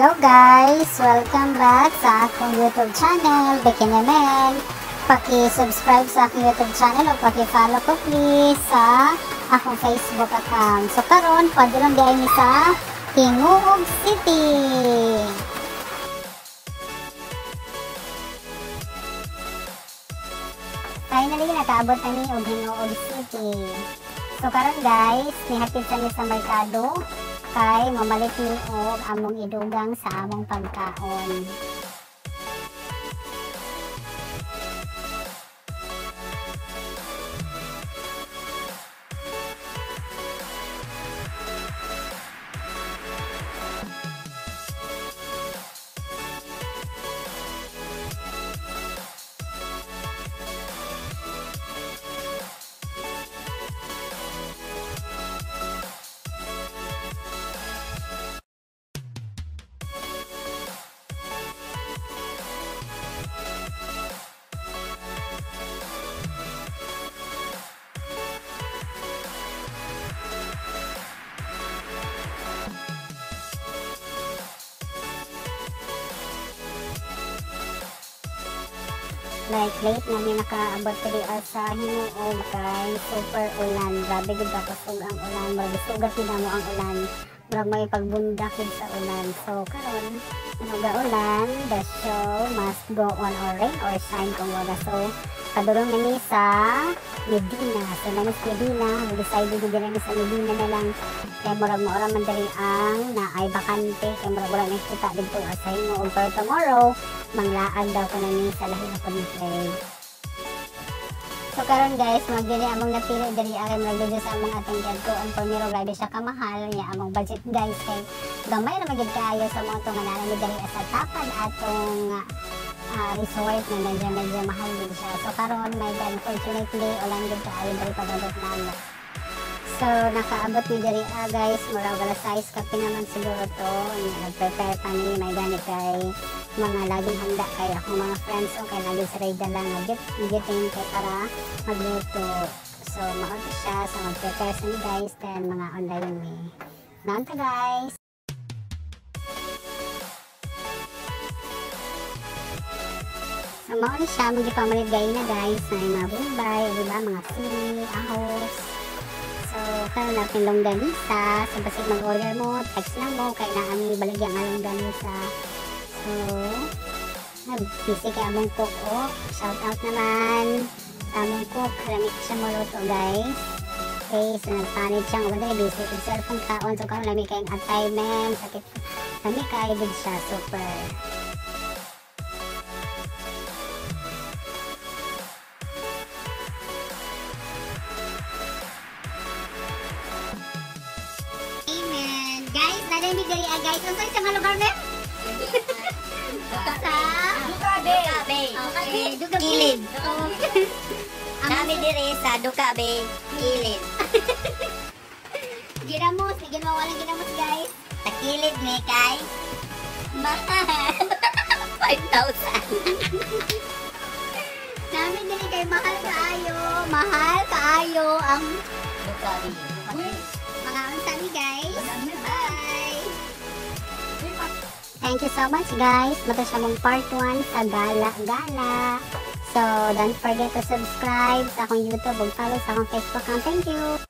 Hello guys! Welcome back sa akong YouTube channel, Bikini Mel. Paki-subscribe sa aking YouTube channel o paki-follow ko please sa akong Facebook account. So karon pwede lang di ni sa Tinguog City. Finally, nakaabot na ni og Hinguog City. So karon guys, nihatid sa sa merkado kay mamalit ni og among idugang sa among pagkaon. Like late na mi nakaabot diri sa Hinuog kay super ulan. Grabe gud ka kusog ang ulan. Murag sugat gid mo ang ulan. Murag may pagbundak gid sa ulan. So karon ano ga ulan? The show must go on or rain or shine kung wala so padulong nami sa Medina. So nami sa Medina decide gid diri sa Medina na lang. Kay murag mo man diri ang na ay bakante. Kay murag wala nakita dito sa Hinuog pero tomorrow. Manglaan daw ko nami sa lahi na play. So karon guys, magdili among napili diri ari magdili sa among atong ko ang pamiro grabe siya kamahal. Niya among budget guys kay gamay na magid kaayo sa mga tong nanami diri sa tapad atong uh, resort na medyo medyo mahal din siya. So karon may unfortunately ulan gid kaayo diri pagabot namo. So, nakaabot ni diri ah, guys, mura wala size kape naman siguro to. Nag-prepare pa ni may ganit kay mga laging handa kay akong mga friends o kay lagi sa dala nga gift giting kay para magluto. So, maunta siya. So, mag-prepare sa guys. Then, mga online ni. Naunta guys! So, mauna siya. Mag-ipamalit gaya na guys. Na yung mga bumbay, diba? Mga sili, ahos, So, karon natin longganisa. So, basta mag-order mo, text lang mo, kay na ang ibalagyan nga longganisa. So, busy kay among cook, oh. Shout out naman sa among cook. Kalamit siya maluto, guys. Okay, so nagpanit siya. Wala, busy. Kag-cellphone kaon. So, karon lami kayong ma'am. Sakit. Lami kayo din siya. Super. Narinig diri ah guys. Unsa sa nga lugar na? sa Dukabe. Dukabe. Okay, Dukabe. Kilid. Kami diri sa Dukabe, Kilid. Ginamos, ginawa lang ginamos guys. Sa Kilid ni kay mahal. 5,000. Namin diri kay mahal kaayo, mahal kaayo ang Dukabe. mga Thank you so much guys. Mata siya mong part 1 sa Gala Gala. So, don't forget to subscribe sa akong YouTube ug follow sa akong Facebook account. Thank you!